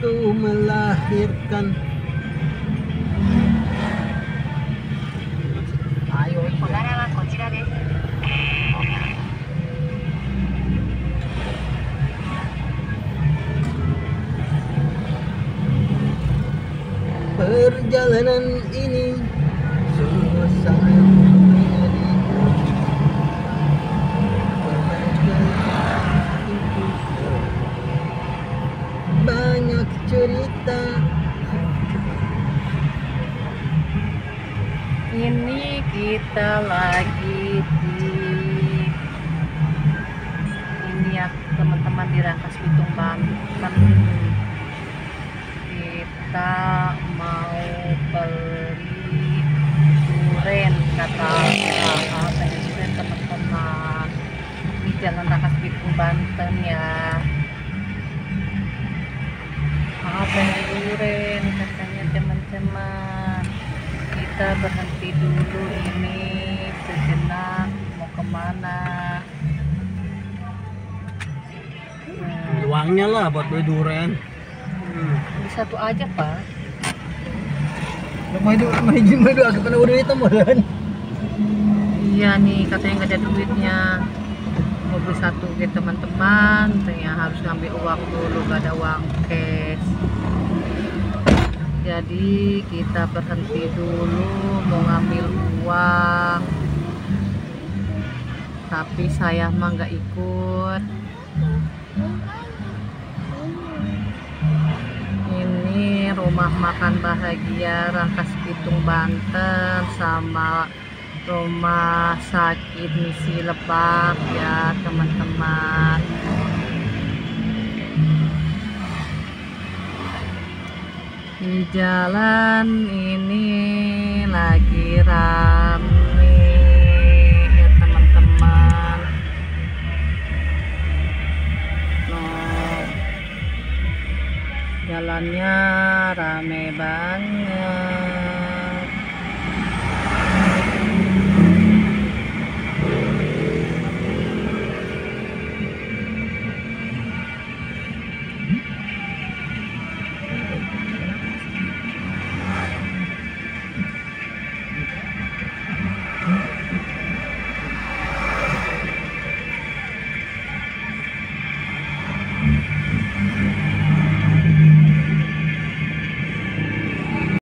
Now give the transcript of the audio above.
itu melahirkan. Perjalanan ini sungguh sangat cerita Ini kita lagi di ini ya teman-teman di Rangkas Bitung Banten. Kita kita berhenti dulu ini sejenak mau ke mana? Nah, uangnya lah buat beli durian. Beli satu aja pak. Rumah itu rumah izin mah agak kena udah hitam kan iya nih katanya nggak ada duitnya. Mau beli satu gitu teman-teman katanya harus ngambil uang dulu gak ada uang cash jadi kita berhenti dulu mau ngambil uang. Tapi saya mah nggak ikut. Ini rumah makan bahagia Rangkas Bitung Banten sama rumah sakit misi lebak ya teman-teman di jalan ini lagi rame. Ya teman-teman. Nah, jalannya rame banget